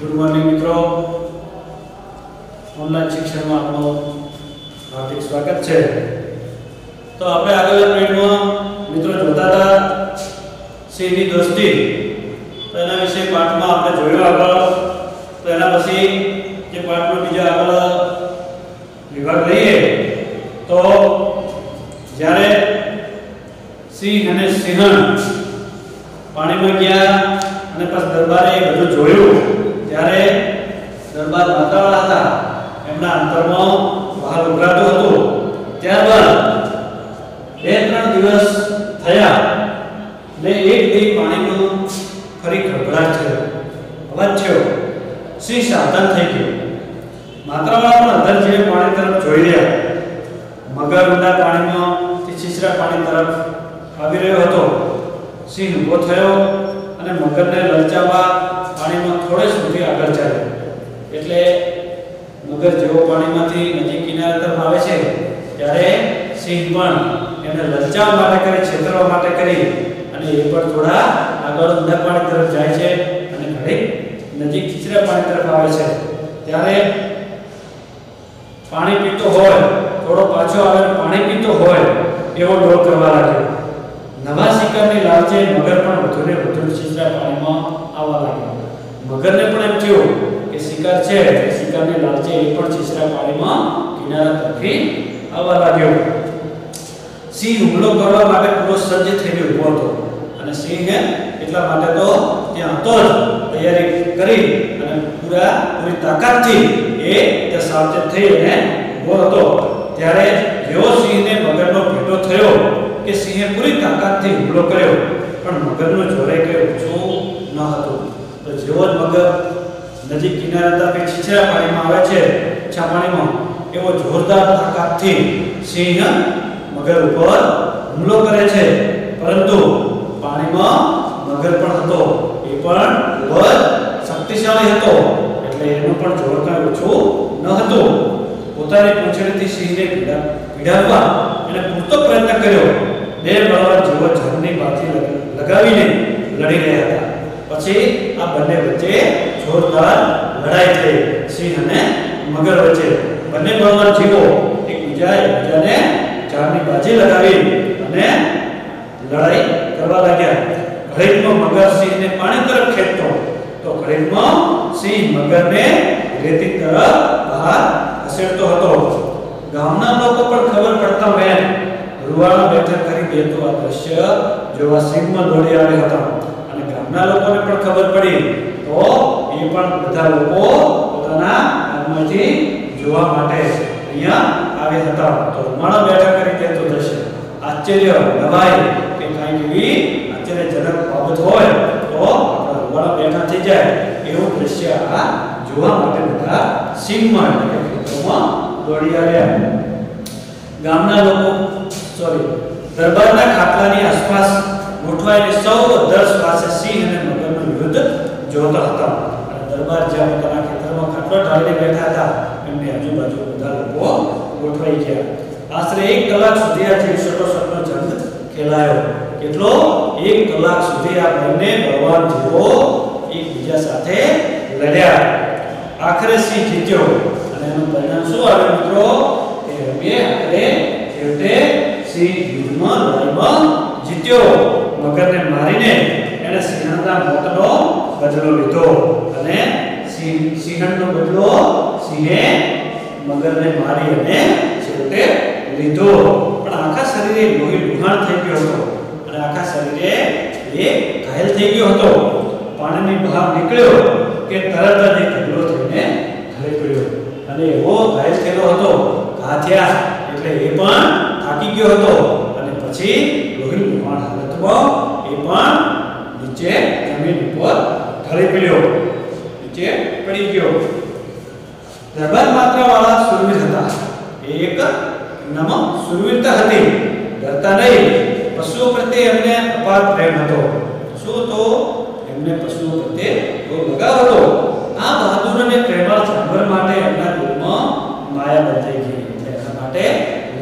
Good morning મિત્રો. Online શિક્ષણમાં આપનું હાર્દિક સ્વાગત છે. તો આપણે આગળના પીરિયડમાં મિત્રો જોતા હતા સિંહની દોસ્તી તો એના વિશે પાઠમાં આપણે જોયું આગળ. તો એના પછી જે પાઠનો બીજા આગળ વિભાગ લઈએ, તો જ્યારે સિંહ અને સિંહણ પાણીમાં ગયા અને પછી દરબારે બધું જોયું ત્યારે દરબાર માતાવાળા હતા. એમના અંતરમાં વહાલ ઉભરાતો હતો. ત્યારબાદ બે ત્રણ દિવસ થયા ને એક દી પાણીનો ફરી ખળભળાટ થયો. અવાજ થયો. સિંહ સાધન થઈ ગયો. માતાવાળા પણ અંદર જેવી પાણી તરફ જોઈ રહ્યા. મગર ઊંડા પાણીમાં છીછરા પાણી તરફ આવી રહ્યો હતો. સિંહ ઊભો થયો અને મગરને લલચાવવા પાણીમાં થોડે સુધી આગળ ચાલે. એટલે મગર જેવો પાણીમાંથી નજીક કિનારા તરફ આવે છે, ત્યારે સિંહ પણ એને લલચાવવા માટે કરી, છેતરવા માટે કરી અને એ પણ થોડા આગળ ઊંડા પાણી તરફ જાય છે અને ઘડીક નજીક ખીચરા પાણી તરફ આવે છે. ત્યારે પાણી પીતો હોય, થોડો પાછો આવે પાણી પીતો હોય, એવો ડોળ કરવા લાગે. નવા શિકારની લાલચે મગર પણ વધુને વધુ છીછરા પાણીમાં આવવા લાગ્યો મગરને પણ એમ થયું કે શિકાર છે શિકારને લાલચે એ પણ છીછરા પાણીમાં કિનારા તરફી આવવા લાગ્યો. સિંહ હુમલો કરવા માટે પૂરો સજ્જ થઈને ઊભો હતો. અને સિંહે એટલા માટે તો ત્યાં હતો જ. તૈયારી કરી અને પૂરા પૂરી તાકાતથી એ ત્યાં સાવચેત થઈ અને ઊભો હતો. ત્યારે જેવો સિંહને મગરનો ભેટો થયો કે સિંહે પૂરી તાકાતથી હુમલો કર્યો. પણ મગરનો જોરે કે ઓછો ન હતું. તો જેવો જ મગર, નજીક કિનારા તરફે છીછરા પાણીમાં આવે છે. છા પાણીમાં એવો જોરદાર તાકાતથી સિંહ મગર ઉપર હુમલો કરે છે. પરંતુ પાણીમાં મગર પણ હતો. એ પણ ખૂબ શક્તિશાળી હતો. એટલે એનું પણ જોર કાંઈ ઓછું ન હતું. પોતાની પૂંછડીથી સિંહને પીડા, પીડાવવા એને પૂરતો પ્રયત્ન કર્યો. બે બળવાન જેવો ઝરની પાછી લગાવીને લડી રહ્યા હતા. પછી આ બંને વચ્ચે જોરદાર લડાઈ થઈ સિંહ અને મગર વચ્ચે. બંને બળવાન જીવો એકબીજા એકબીજાને ચારની બાજી લગાવી અને લડાઈ કરવા લાગ્યા. ઘડીકમાં મગર સિંહને પાણી તરફ ખેંચતો. તો ઘડીકમાં સિંહ મગરને રેતી તરફ બહાર ખસેડતો હતો. ગામના લોકો પણ ખબર પડતા મેં રૂવાળો બેઠક કરી દેતો આ દ્રશ્ય જોવા સિંહમાં દોડી આવ્યા હતા. ગામના લોકોને પણ ખબર પડી. તો એ પણ બધા લોકો પોતાના ગામમાંથી જોવા માટે અહીંયા આવ્યા હતા. તો રૂવાળો બેઠા કરી કહેતો થશે આશ્ચર્ય, નવાઈ કે કાંઈક એવી આશ્ચર્યજનક બાબત હોય તો રૂવાળા બેઠા થઈ જાય એવું દ્રશ્ય આ જોવા માટે બધા કે ખેતરોમાં દોડી આવ્યા. ગામના લોકો સોરી દરબારના ખાટલાની આસપાસ ગોઠવાયેલી સૌ દસ પાસે સિંહ અને મગરનું યુદ્ધ જોતા હતા. અને દરબાર જ્યાં પોતાના ખેતરમાં ખાટલો ઢાળીને બેઠા હતા, એમની આજુબાજુ બધા લોકો ગોઠવાઈ ગયા. આશરે એક કલાક સુધી આ જીવસટોસટનો જંગ ખેલાયો. કેટલો? એક કલાક સુધી આ બંને ભગવાન જેવો એકબીજા સાથે લડ્યા. આખરે સિંહ જીત્યો. અને એનું પરિણામ શું આવે મિત્રો? કે રમીએ આખરે છેવટે સિંહ યુદ્ધમાં લડાઈમાં જીત્યો. મગરને મારીને એને સિંહણના મોતનો બદલો લીધો. અને સિંહ સિંહણનો બદલો સિંહે મગરને મારી અને છેવટે લીધો. પણ આખા શરીરે લોહી લુહાણ થઈ ગયો હતો. અને આખા શરીરે એ ઘાયલ થઈ ગયો હતો. પાણીની બહાર નીકળ્યો કે તરત જ એ ઢગલો થઈને ઘરે પડ્યો. અને એવો ઘાયલ થયેલો હતો. ઘા એટલે એ પણ થાકી ગયો હતો. અને પછી લોહી એ પણ નીચે જમીન ઉપર ઢળી પડ્યો. નીચે પડી ગયો. દરબાર માત્ર વાળા સુરવીર હતા. એક નમ સુરવીરતા હતી. ડરતા નહીં. પશુઓ પ્રત્યે એમને અપાર પ્રેમ હતો. શું તો એમને પશુઓ પ્રત્યે બહુ લગાવ હતો. આ બહાદુર અને પ્રેમાળ જાનવર માટે એમના દિલમાં માયા બંધાઈ ગઈ. એટલે એના માટે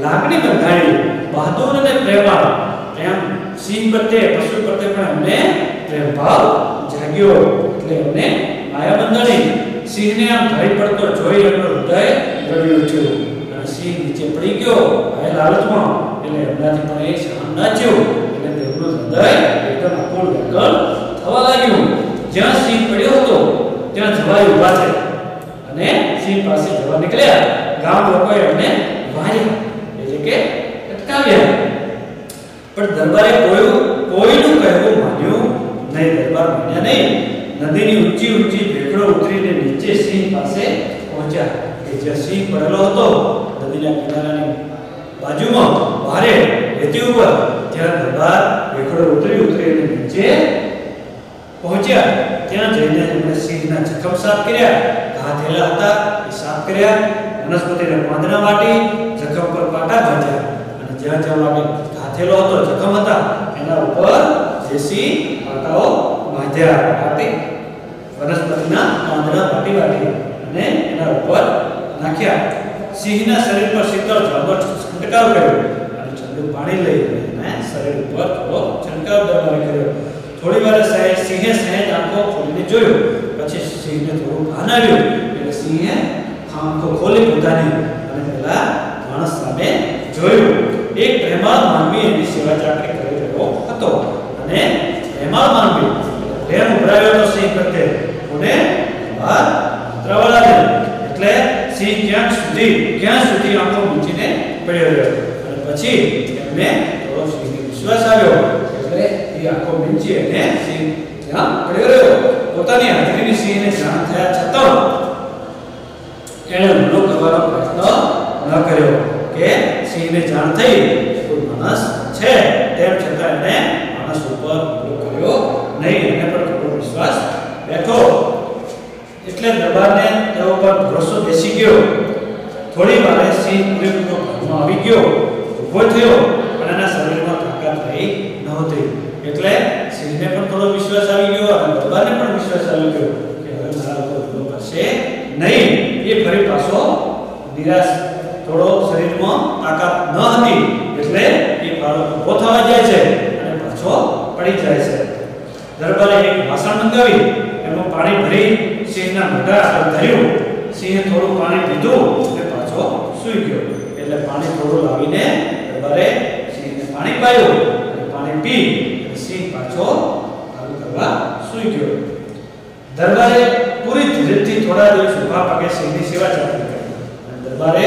લાગણી બંધાઈ. બહાદુર અને પ્રેમાળ પ્રેમ સિંહ પ્રત્યે પશુ પ્રત્યે પણ અમને પ્રેમ ભાવ જાગ્યો. એટલે અમને માયા બંધણી સિંહને આમ ભય પડતો જોઈ એમનું હૃદય રડી ઉઠ્યું અને સિંહ નીચે પડી ગયો ભય લાલચમાં. એટલે એમનાથી પણ એ સહન ન થયું. એટલે તેમનું હૃદય એકદમ અકુળ વ્યાકળ થવા લાગ્યું. જ્યાં સિંહ પડ્યો હતો, ત્યાં જવાય ઊભા છે અને સિંહ પાસે જવા નીકળ્યા. ગામ લોકોએ એમને વાર્યા. એટલે કે અટકાવ્યા. પણ દરબારે કોઈ કોઈનું કહેવું માન્યું નહીં, દરબાર માન્યા નહીં. નદીની ઊંચી ઊંચી ભેખડો ઉતરીને નીચે સિંહ પાસે પહોંચ્યા. કે જ્યાં સિંહ પડેલો હતો, નદીના કિનારાની બાજુમાં ભારે રેતી ઉપર ત્યાં દરબાર ભેખડો ઉતરી ઉતરીને નીચે પહોંચ્યા. ત્યાં જઈને એમણે સિંહના જખમ સાફ કર્યા, ઘા થયેલા હતા, એ સાફ કર્યા, વનસ્પતિને પાંદડા વાટી, જખમ પર પાટા બાંધ્યા અને જ્યાં જ્યાં વાગે ઘા થયેલો હતો જખમ હતા એના ઉપર દેશી પાટાઓ બાંધ્યા વાટી વનસ્પતિના પાંદડા વાટી વાટી અને એના ઉપર નાખ્યા સિંહના શરીર પર શીતળ જળનો છંટકાવ કર્યો અને ઠંડુ પાણી લઈ અને શરીર ઉપર થોડો છંટકાવ દરબારે કર્યો થોડી વાર સહેજ સિંહે સહેજ આંખો ખોલીને જોયું પછી સિંહને થોડું ભાન આવ્યું એટલે સિંહે આંખો ખોલી પોતાની અને પેલા માણસ સામે જોયું. એક પ્રેમાળ માનવી એની સેવા ચાકરી કરી રહ્યો હતો. અને પ્રેમાળ માનવી પ્રેમ ઉભરાયો સિંહ પ્રત્યે. કોને? બહાર ઉતરાવા લાગ્યો એટલે સિંહ ક્યાં સુધી ક્યાં સુધી આંખો મૂંચીને પડ્યો રહ્યો? અને પછી એમને થોડો સિંહને વિશ્વાસ આવ્યો. એટલે એ આંખો મૂંચી અને સિંહ ત્યાં પડ્યો રહ્યો. પોતાની હાજરીની સિંહને જાણ થયા છતાં એણે હુમલો કરવાનો સિંહને જાણ થઈ કોઈ માણસ છે. તેમ છતાં એને માણસ ઉપર હુમલો કર્યો નહીં. એને પર થોડો વિશ્વાસ બેઠો. એટલે દરબારને તેઓ પર ભરોસો બેસી ગયો. થોડી વારે સિંહ ઘરમાં આવી ગયો. ઊભો થયો. પણ એના શરીરમાં તાકાત રહી નહોતી. એટલે સિંહને પણ થોડો વિશ્વાસ આવી ગયો અને દરબારને પણ વિશ્વાસ આવી ગયો કે હવે મારા ઉપર હુમલો કરશે નહીં. એ ફરી પાછો નિરાશ તાકાત ન હતી એટલે એ બાળક ઊભો થવા જાય છે અને પાછો પડી જાય છે. દરબારે એક વાસણ મંગાવી, એમાં પાણી ભરી સિંહના મોઢા આગળ ધર્યું. સિંહે થોડું પાણી પીધું અને પાછો સૂઈ ગયો. એટલે પાણી થોડું લાવીને દરબારે સિંહને પાણી પાયું પાણી પી સિંહ પાછો ચાલુ કરવા સૂઈ ગયો. દરબારે પૂરી ધીરજથી થોડા દિવસ ઊભા પગે સિંહની સેવા કરી. દરબારે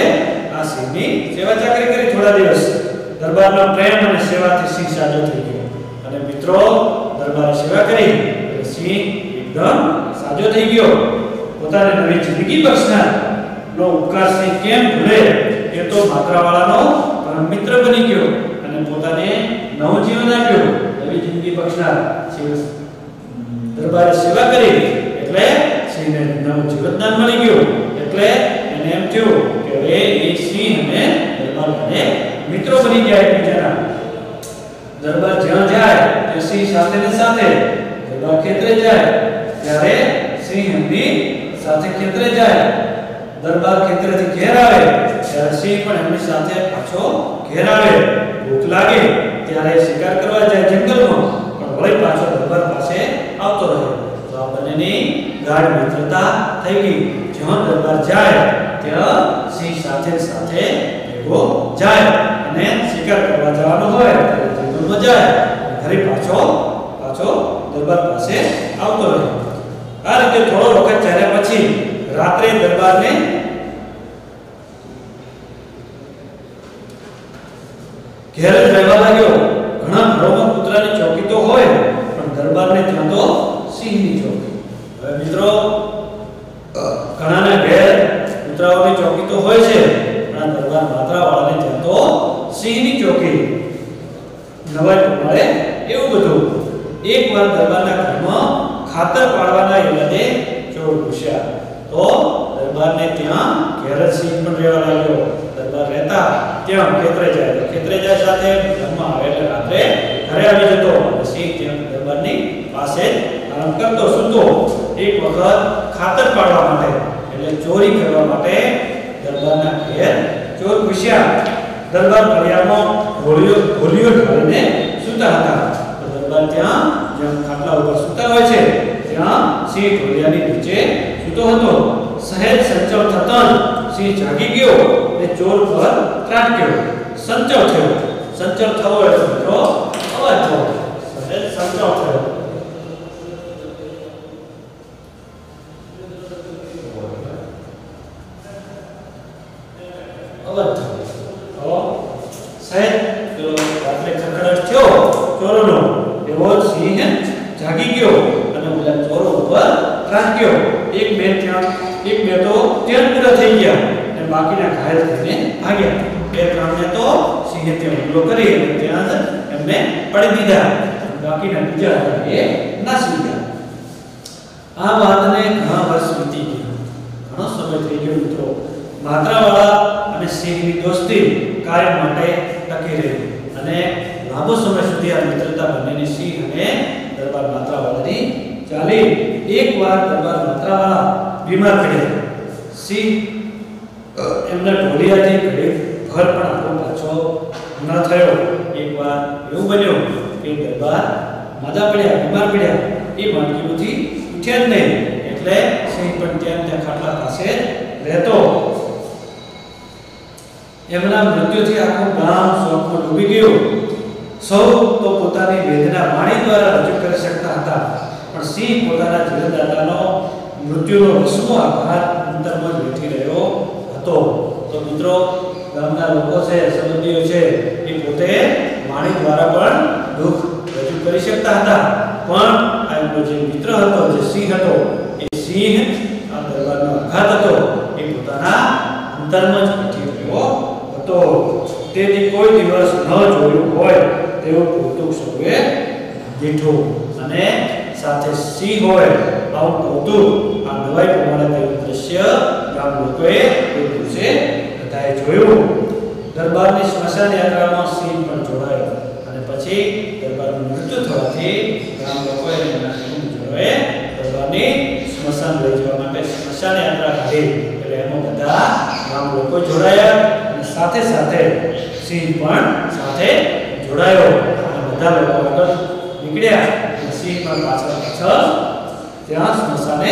સિંહની સેવા ચાકરી કરી થોડા દિવસ. દરબારનો પ્રેમ અને સેવાથી સિંહ સાજો થઈ ગયો. અને મિત્રો, દરબારે સેવા કરી એટલે સિંહ એકદમ સાજો થઈ ગયો. પોતાને નવી જિંદગી બક્ષનાર. નો ઉપકાર સિંહ કેમ ભૂલે? એ તો માત્રાવાળાનો પરમ મિત્ર બની ગયો અને પોતાને નવું જીવન આપ્યું. નવી જિંદગી બક્ષનાર. દરબારે સેવા કરી એટલે સિંહને નવું જીવનદાન મળી ગયું. એટલે એને એમ થયું કે હવે એ સિંહ અને દરબાર બંને મિત્રો બની ગયા એકબીજાના દરબાર જ્યાં જાય તે સિંહ સાથે ને સાથે દરબાર ખેતરે જાય ત્યારે સિંહ એમની સાથે ખેતરે જાય દરબાર ખેતરેથી ઘેર આવે ત્યારે સિંહ પણ એમની સાથે પાછો ઘેર આવે ભૂખ લાગે ત્યારે શિકાર કરવા જાય જંગલમાં પણ વળી પાછો દરબાર પાસે આવતો રહે। તો આ બંનેની ગાઢ મિત્રતા થઈ ગઈ. જ્યાં દરબાર જાય ત્યાં સિંહ સાથે સાથે ભેગો જાય અને શિકાર કરવા જવાનો હોય જંગલમાં જાય ઘરે પાછો પાછો દરબાર પાસે આવતો રહે. આ રીતે થોડો વખત ચાલ્યા પછી રાત્રે દરબારને ઘેર રહેવા લાગ્યો ઘણા ઘરોમાં કૂતરાની ચોકી તો હોય પણ દરબારને ત્યાં તો સિંહની ચોકી હવે મિત્રો ઘણાના ઘેર કૂતરાઓની ચોકી તો હોય છે પણ આ દરબાર માત્રાવાળાને ત્યાં તો સિંહની ચોકી નવાઈ પ્રમાણે એવું બધું એકવાર દરબારના ઘરમાં ખાતર પાડવાના ઈરાદે ચોર ઘૂસ્યા. તો દરબારને ત્યાં ઘેર સિંહ પણ રહેવા લાગ્યો. દરબાર રહેતા ત્યાં ખેતરે જાય. ખેતરે જાય સાથે ઘરમાં આવે એટલે રાત્રે ઘરે આવી જતો. સિંહ ત્યાં દરબારની પાસે આરામ કરતો, સૂતો. એક વખત ખાતર પાડવા માટે, એટલે ચોરી કરવા માટે દરબારના ઘેર ચોર ઘૂસ્યા. દરબાર ફળિયામાં ગોળીઓ ગોળીઓ ઢાળીને સૂતા હતા તો દરબાર ત્યાં જ્યાં ખાટલા ઉપર સૂતા હોય છે ત્યાં સિંહ ઢોલિયાની નીચે સૂતો હતો સહેજ સંચળ થતાં જ સિંહ જાગી ગયો ચોર પર ત્રાટક્યો સંચળ થયો. સંચળ થવો એટલે મિત્રો, અવાજ થવો એટલે સંચળ થયો. અવાજ સહેજ પેલો રાત્રે ખખડાટ થયો. ચોરોનો એવો સિંહ જાગી ગયો અને પેલા ચોરો ઉપર ત્રાટક્યો એક બે ત્યાં એક બે તો ત્યાં પૂરા થઈ ગયા. બાકીના ઘાયલ થઈને ભાગ્યા બે ત્રણને તો સિંહે ત્યાં હુમલો કરી અને ત્યાં જ એમને પડી દીધા બાકીના બીજા હતા એ નાસી ગયા આ વાતને ઘણા વર્ષ વીતી ગયા ઘણો સમય થઈ ગયો મિત્રો માત્રાવાળા અને સિંહની દોસ્તી કાયમ માટે ટકી રહી અને લાંબો સમય સુધી આ મિત્રતા બંનેની સિંહ અને દરબાર માત્રાવાળાની ચાલી એકવાર દરબાર માત્રાવાળા બીમાર પડ્યા સિંહ એમના ઢોલિયાથી ઘડી ભર પણ આપણો પાછો ન થયો. એકવાર એવું બન્યું કે દરબાર માદા પડ્યા, બીમાર પડ્યા. એ માંદગીમાંથી ઉઠ્યા જ નહીં. એટલે સિંહ પણ ત્યાં ત્યાં ખાટલા પાસે રહેતો. એમના મૃત્યુથી આખું ગામ શોકમાં ડૂબી ગયું. સૌ તો પોતાની વેદના વાણી દ્વારા રજૂ કરી શકતા હતા. પણ સિંહ પોતાના જીવનદાતાનો મૃત્યુનો રસમો આભાર અંતરમાં બેઠી રહ્યો હતો. તો મિત્રો, ગામના લોકો છે, સંબંધીઓ છે, એ પોતે વાણી દ્વારા પણ દુઃખ રજૂ કરી શકતા હતા. પણ આ જે મિત્ર હતો, જે સિંહ હતો, એ સિંહ આ દરબારનો આઘાત હતો. એ પોતાના અંતરમાં જ રહ્યો હતો. તેથી કોઈ દિવસ ન જોયું હોય તેવું કૌતુક સૌએ દીઠું. અને સાથે સિંહ હોય, આવું કૌતુક આ નવાઈ પ્રમાણે તેનું દ્રશ્ય ગામ લોકોએ એ દિવસે બધાએ જોયું. દરબારની સ્મશાન યાત્રામાં સિંહ પણ જોડાયો. અને પછી દરબારનું મૃત્યુ થવાથી ગામ લોકોએ એના દરબારની સ્મશાન લઈ જવા માટે સ્મશાન યાત્રા કાઢી. એટલે એમાં બધા ગામ લોકો જોડાયા અને સાથે સાથે સિંહ પણ સાથે જોડાયો. અને બધા લોકો આગળ નીકળ્યા સિંહ પણ પાછળ પાછળ ત્યાં સ્મશાને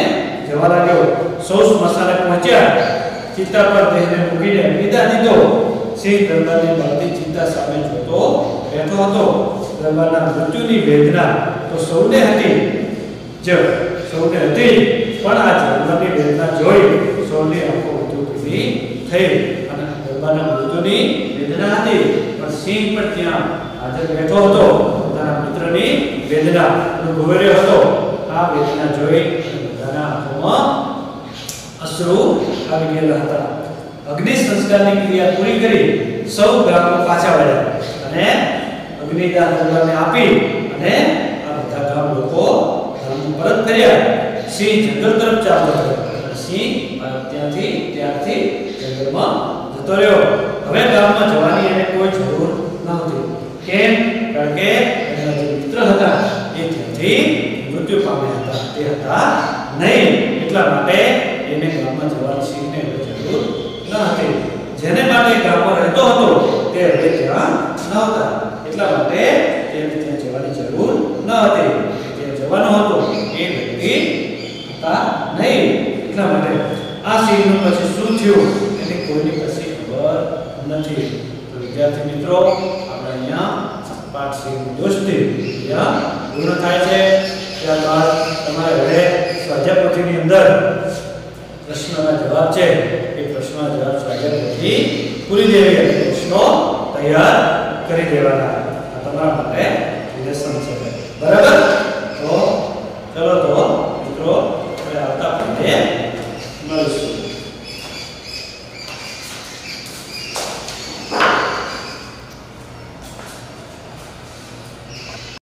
જવા લાગ્યો સૌ સ્મશાને પહોંચ્યા, ચિત્તા પર દેહને મૂકીને વિદા દીધો. સિંહ દરબારની બળતી ચિત્તા સામે જોતો બેઠો હતો. દરબારના મૃત્યુની વેદના તો સૌને હતી જ, સૌને હતી પણ આ દરબારની વેદના જોઈ સૌની આંખો વધુ પીળી થઈ અને દરબારના મૃત્યુની વેદના હતી. પણ સિંહ પણ ત્યાં હાજર બેઠો હતો. પોતાના મિત્રની વેદના અનુભવી રહ્યો હતો. આ વેદના જોઈ અશ્રુ આવી ગયેલા હતા અગ્નિ સંસ્કારની ક્રિયા પૂરી કરી સૌ ગામમાં પાછા વળ્યા અને અગ્નિદાન દરબારને આપી અને આ બધા ગામ લોકો ગામમાં પરત ફર્યા સિંહ જંગલ તરફ ચાલતો હતો અને સિંહ ત્યાંથી ત્યારથી જંગલમાં જતો રહ્યો. હવે ગામમાં જવાની એને કોઈ જરૂર નહોતી. કેમ? કારણ કે એના જે મિત્ર હતા, એ ત્યાંથી મૃત્યુ પામ્યા હતા. તે હતા નહીં એટલા માટે એને ગામમાં જવાની સિંહને જરૂર ન હતી જેને માટે ગામમાં રહેતો હતો, તે હવે ત્યાં ન હતા. એટલા માટે તેને ત્યાં જવાની જરૂર ન હતી. ત્યાં જવાનો હતો, એ વ્યક્તિ હતા નહીં. એટલા માટે આ સિંહનું પછી શું થયું, એની કોઈની પછી ખબર નથી. તો વિદ્યાર્થી મિત્રો, આપણે અહીંયા પાઠ સિંહની દોસ્તી અહીંયા પૂર્ણ થાય છે. ત્યારબાદ તમારે હવે સ્વાધ્યાય પ્રશ્નના જવાબ છે. એ પ્રશ્નના જવાબ સ્વાગતથી પૂરી દેવી અને પ્રશ્નો તૈયાર કરી દેવાના. આ તમારા માટે રિલેશન છે. બરાબર? તો ચલો તો મિત્રો આપણે આવતા પંડે